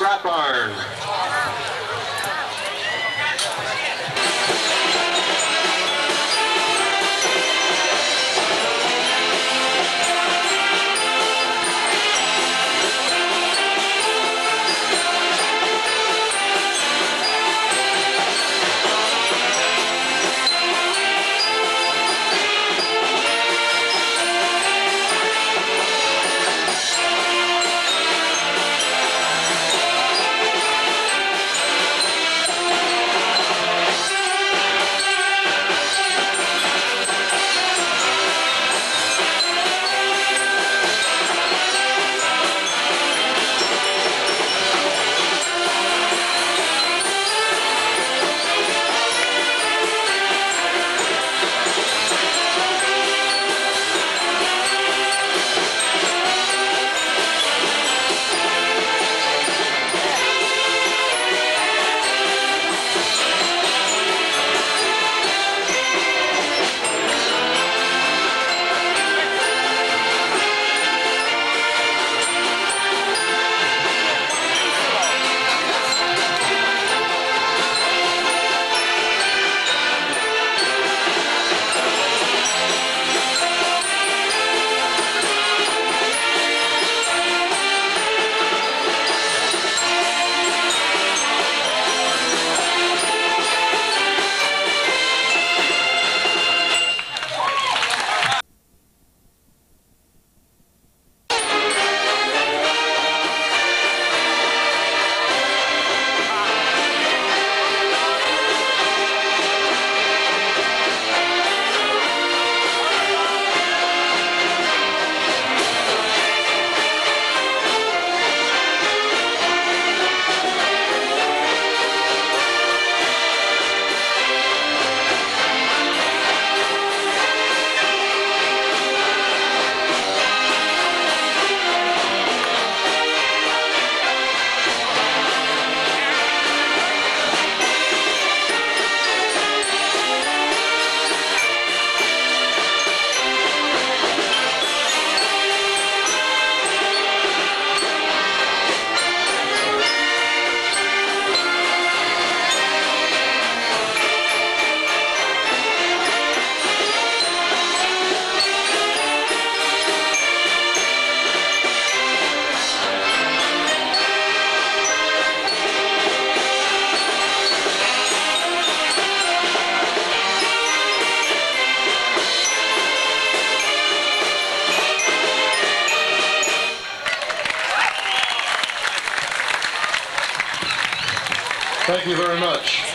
Scrap Iron. Much.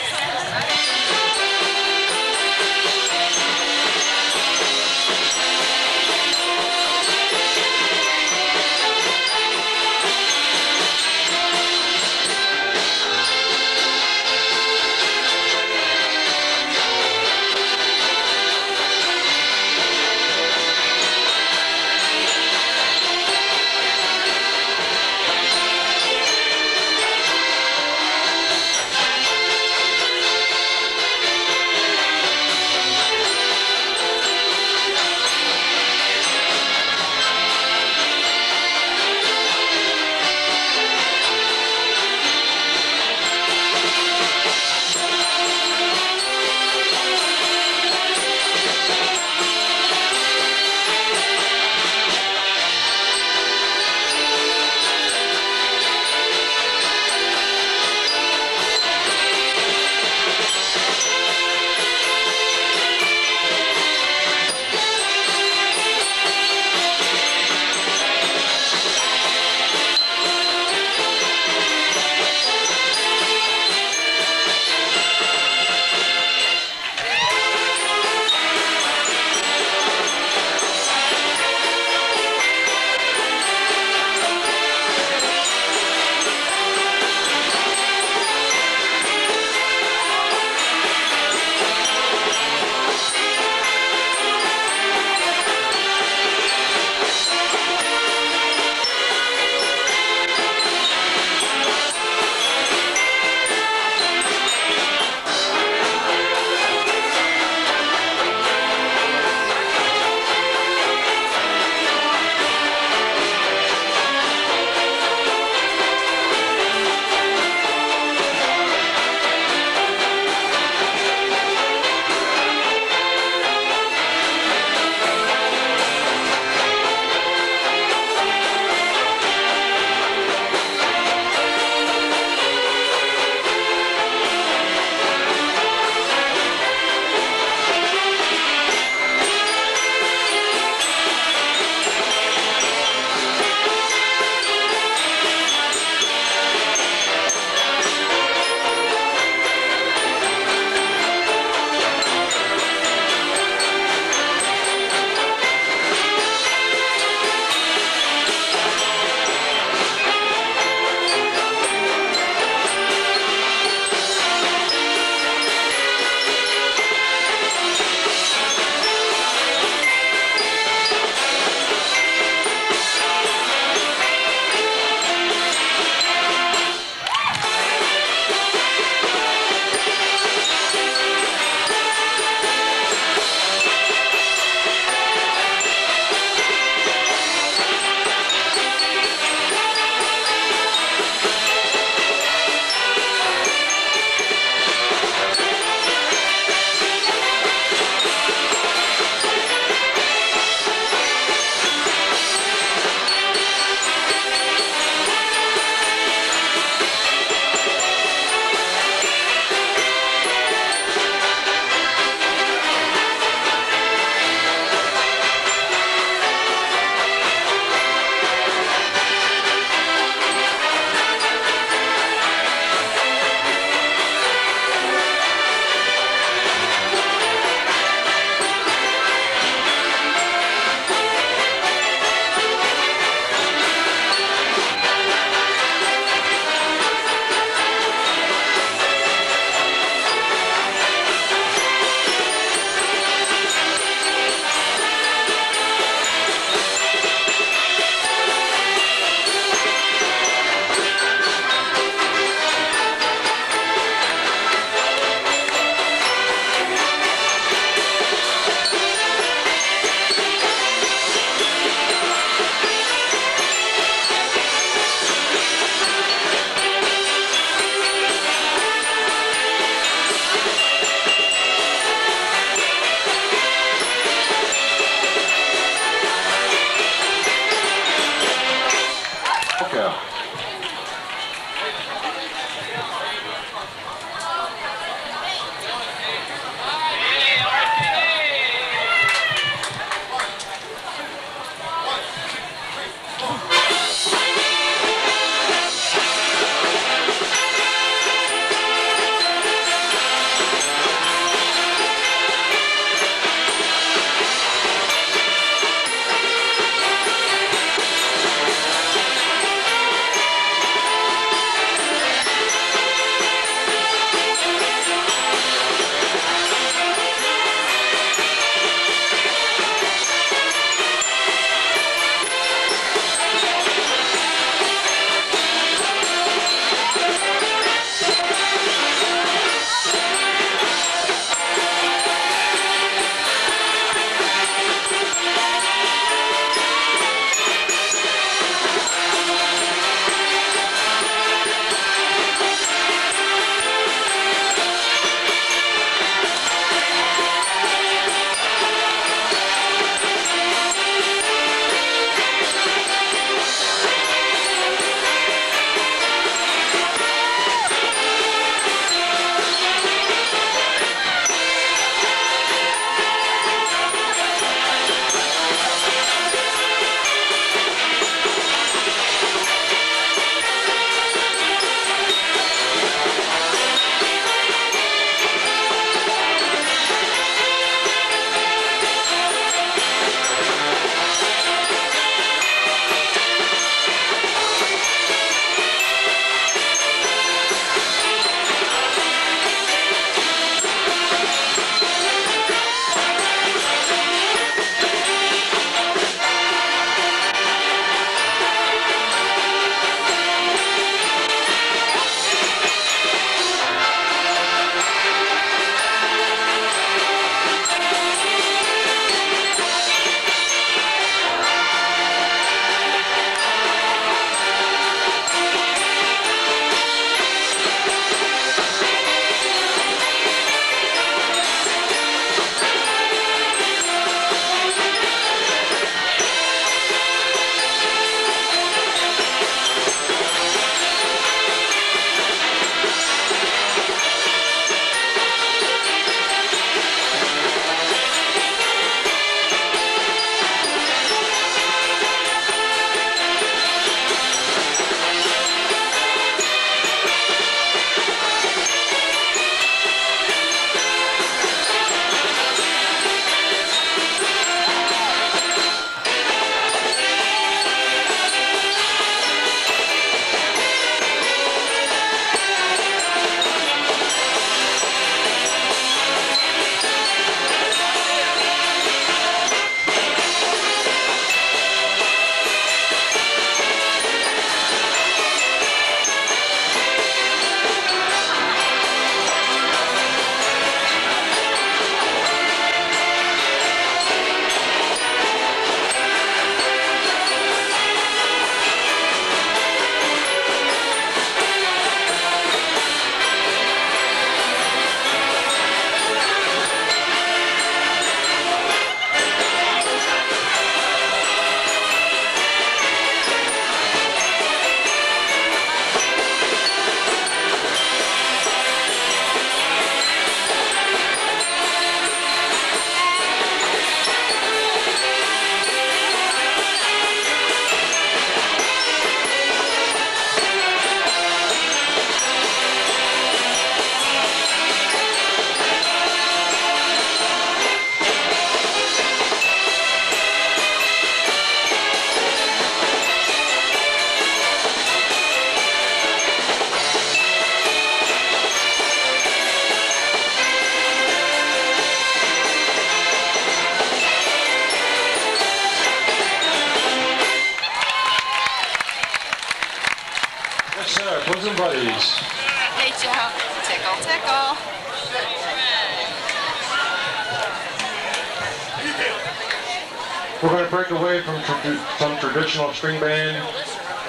String band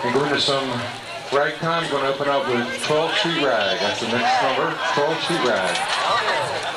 and go into some ragtime. Going to open up with 12 Street Rag. That's the next number, 12 Street Rag.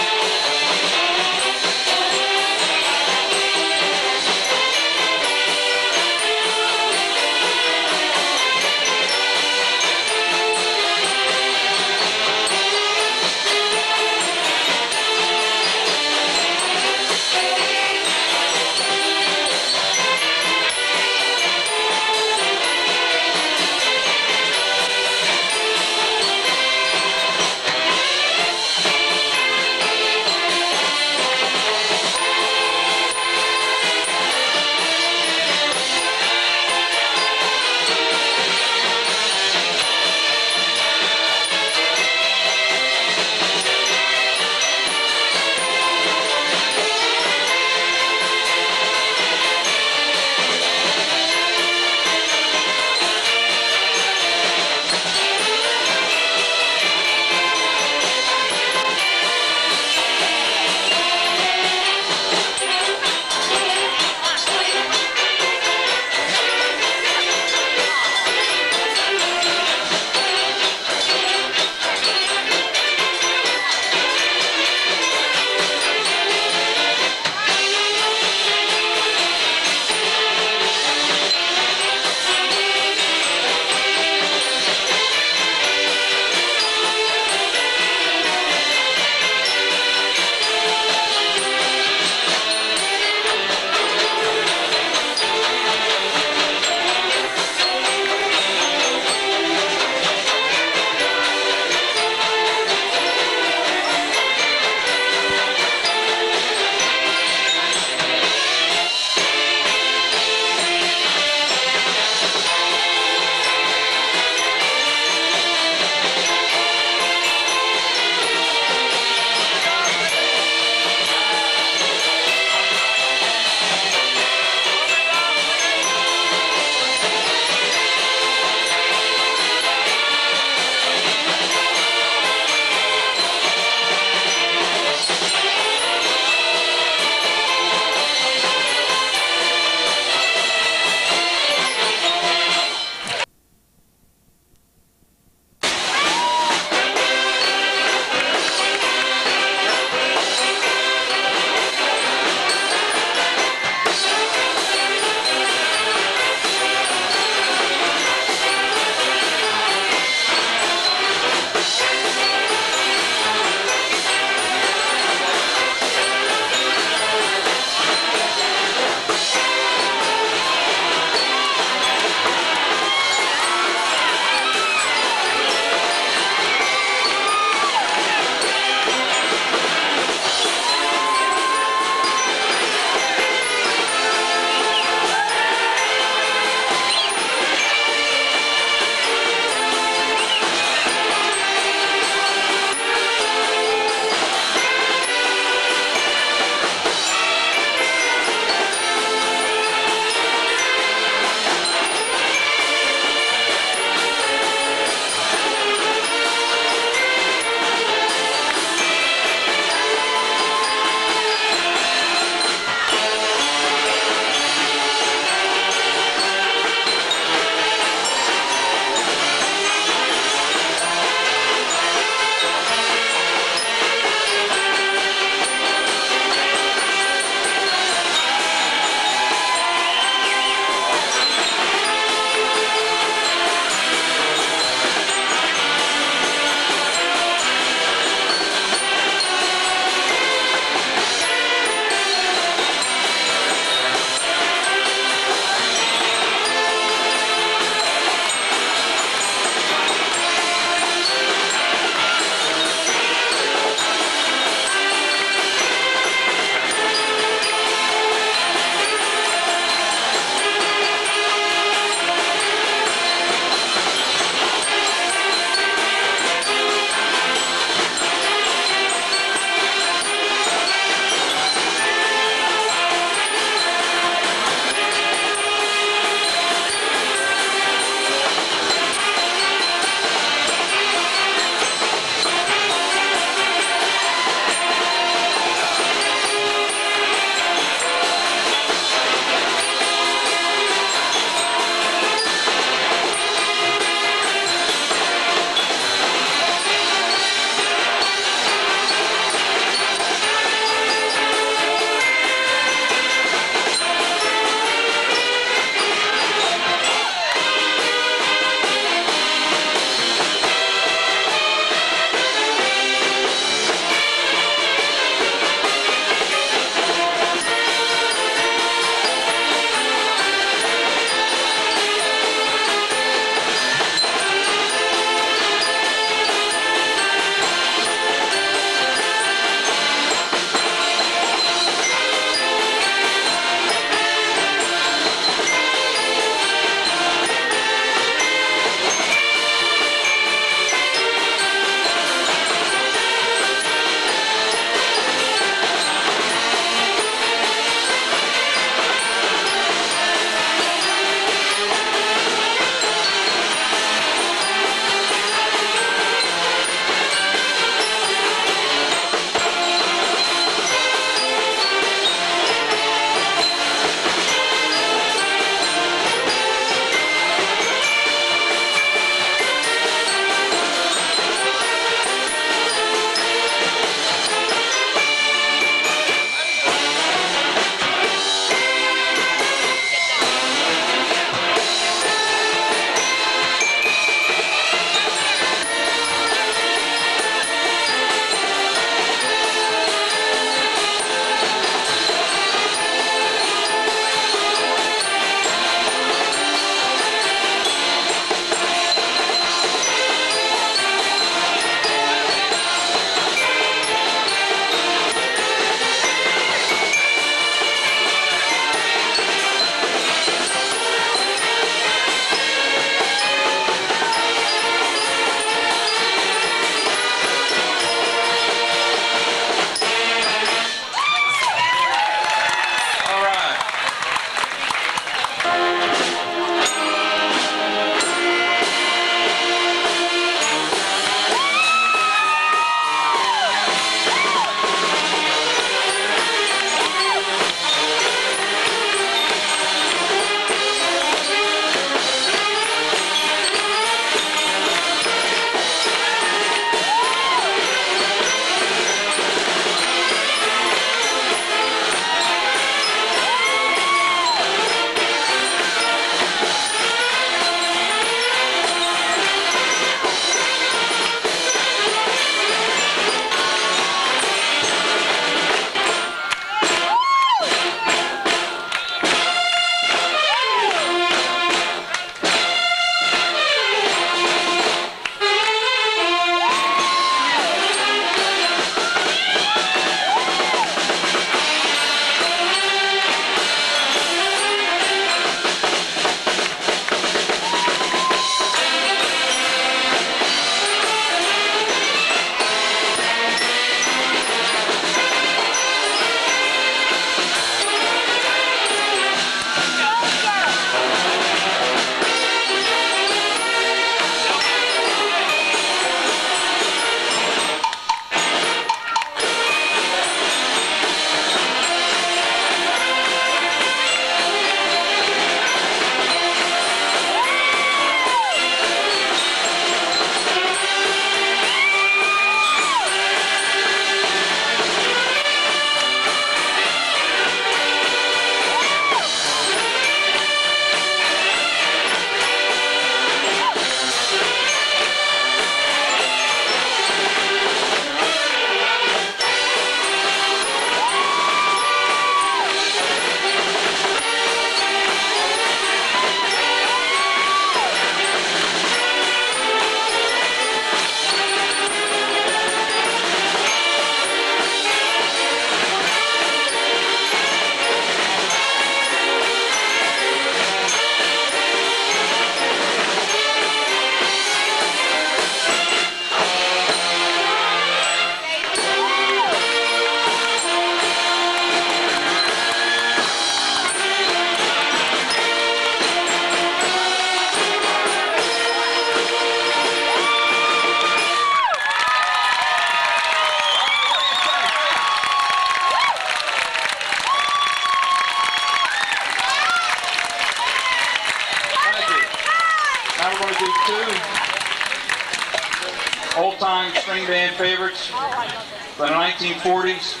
String band favorites from the 1940s,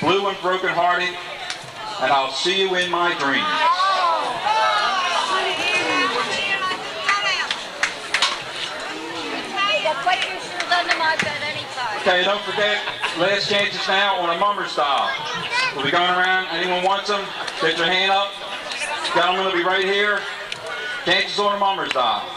Blue and Broken Hearted, and I'll see you in my dreams. Okay, don't forget, last chances now on a mummer style. We'll be going around, anyone wants them, get your hand up. Gentlemen will be right here. Chances on a mummer style.